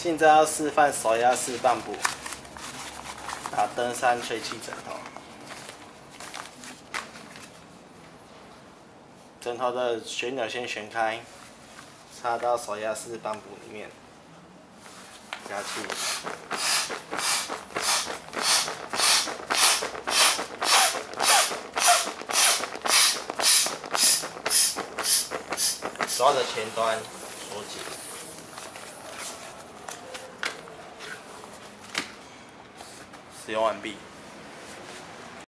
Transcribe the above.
现在要示范手压式半步，打登山吹气枕头。枕头的旋钮先旋开，插到手压式半补里面，加气。抓着前端锁紧。使用完毕。